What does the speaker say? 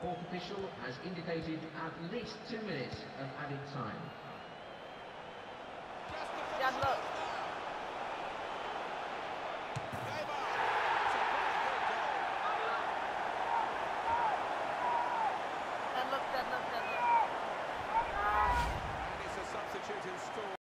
Fourth official has indicated at least two minutes of added time.